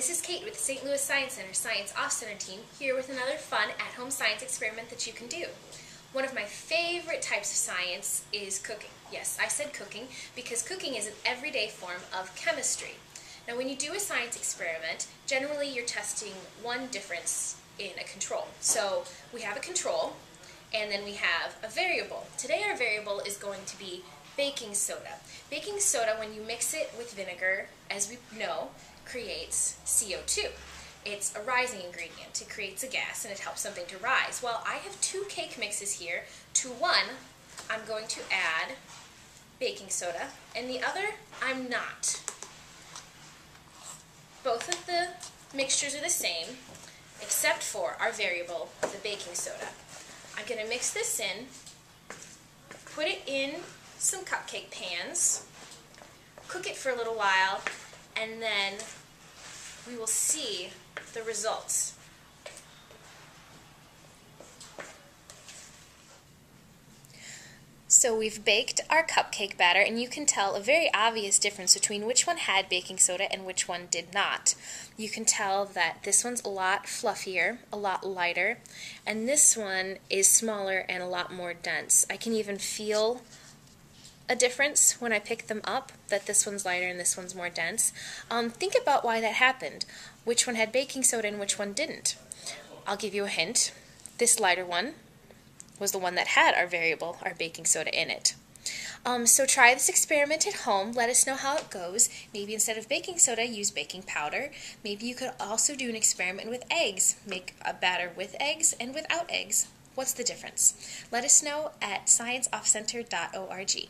this is Kate with the St. Louis Science Center Science Off Center team here with another fun at-home science experiment that you can do. One of my favorite types of science is cooking. Yes, I said cooking because cooking is an everyday form of chemistry. Now when you do a science experiment, generally you're testing one difference in a control. So we have a control and then we have a variable. Today our variable is going to be baking soda. Baking soda, when you mix it with vinegar, as we know, creates CO2. It's a rising ingredient. It creates a gas and it helps something to rise. Well, I have two cake mixes here. To one, I'm going to add baking soda, and the other, I'm not. Both of the mixtures are the same, except for our variable, the baking soda. I'm going to mix this in, put it in some cupcake pans, cook it for a little while, and then we will see the results. So we've baked our cupcake batter and you can tell a very obvious difference between which one had baking soda and which one did not. You can tell that this one's a lot fluffier, a lot lighter, and this one is smaller and a lot more dense. I can even feel a difference when I pick them up, that this one's lighter and this one's more dense. Um, think about why that happened. Which one had baking soda and which one didn't? I'll give you a hint. This lighter one was the one that had our variable, our baking soda in it. Um, so try this experiment at home. Let us know how it goes. Maybe instead of baking soda, use baking powder. Maybe you could also do an experiment with eggs. Make a batter with eggs and without eggs. What's the difference? Let us know at scienceoffcenter.org.